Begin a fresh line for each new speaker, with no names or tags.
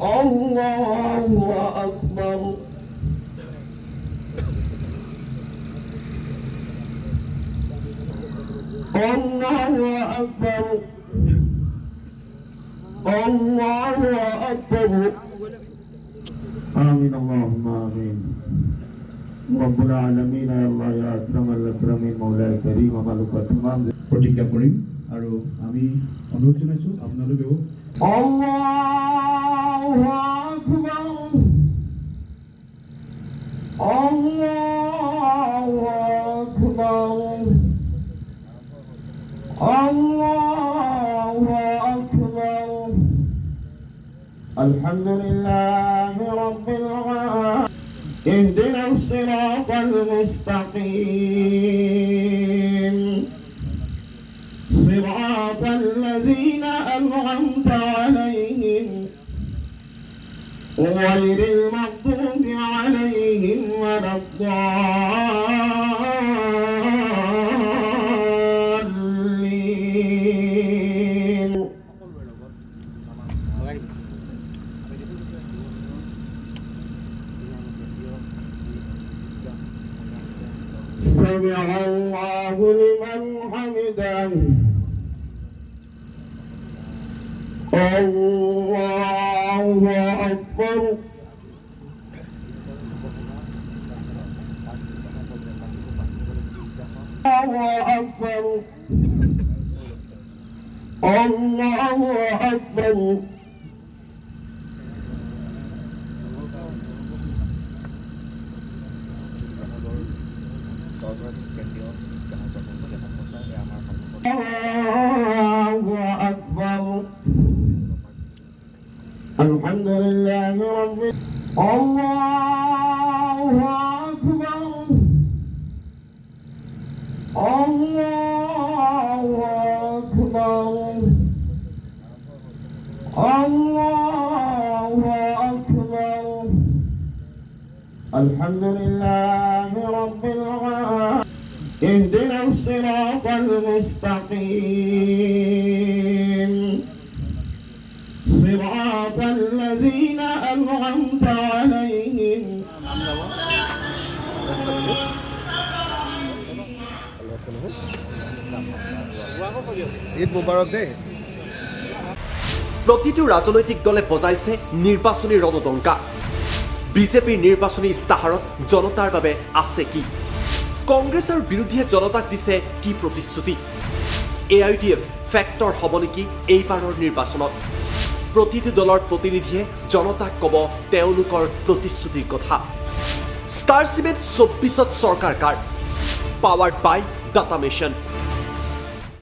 الله أكبر الله أكبر الله أكبر آمين اللهم آمين رب العالمين يا الله يا أكرم الأكرمين مولاي كريم ملك تمام
প্ৰতিজ্ঞা কৰিম আৰু আমি অনুৰোধ জনাইছোঁ আপোনালোকেও
الله أكبر. الله أكبر. الله أكبر. الحمد لله رب العالمين. اهدنا الصراط المستقيم. صراط الذين أنعمت عليهم غير المغضوب عليهم ولا الضالين. سمع الله لمن حمده. الله أكبر الله أكبر الله أكبر الله الحمد لله رب الله أكبر الله أكبر الله أكبر. الحمد لله رب العالمين. اهدنا الصراط المستقيم.
ঈদ মুবাৰক দেই।
প্ৰতিটো ৰাজনৈতিক দলে বজাইছে নিৰ্বাচনী ৰণদংকা। বিজেপিৰ নিৰ্বাচনী ইস্তাহাৰত জনতাৰ বাবে আছে কি? কংগ্ৰেছ আৰু বিৰোধীয়ে জনতাক দিছে কি প্ৰতিশ্ৰুতি? A I D F factor হ'ব নেকি এইবাৰৰ নিৰ্বাচনত? প্ৰতিটো দলৰ প্ৰতিনিধিয়ে জনতাক ক'ব তেওঁলোকৰ প্ৰতিশ্ৰুতিৰ কথা। ষ্টাৰ চিমেণ্ট চৌব্বিছত চৰকাৰ কাৰ? Powered by data machine